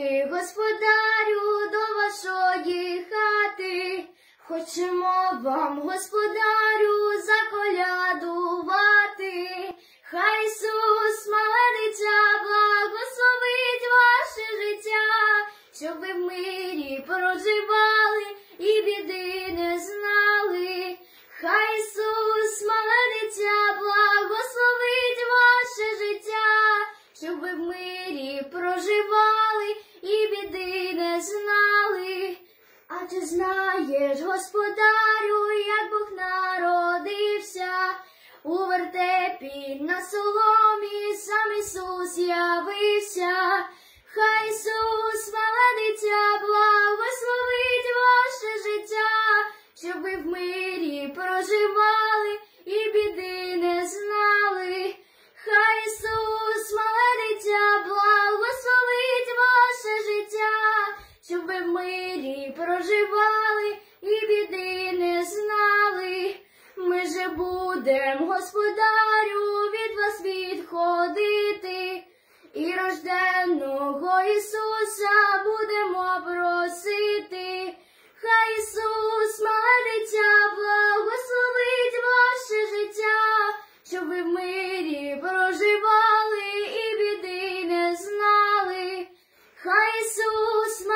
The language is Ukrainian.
ми, господарю, до вашої хати. Хочемо вам, господарю, заколядувати. Хай Ісус, мале дитя, благословить ваше життя, щоб ви в мирі проживали і біди не знали. Ти знаєш, господарю, як Бог народився, у вертепі на соломі сам Ісус явився. Хай Ісус, мале дитя, благословить ваше життя, щоб ви в мирі проживали проживали і біди не знали. Ми же будем, господарю, від вас відходити, і рожденного Ісуса будемо просити. Хай Ісус, мале дитя, благословить ваше життя, щоб ви в мирі проживали і біди не знали. Хай Ісус,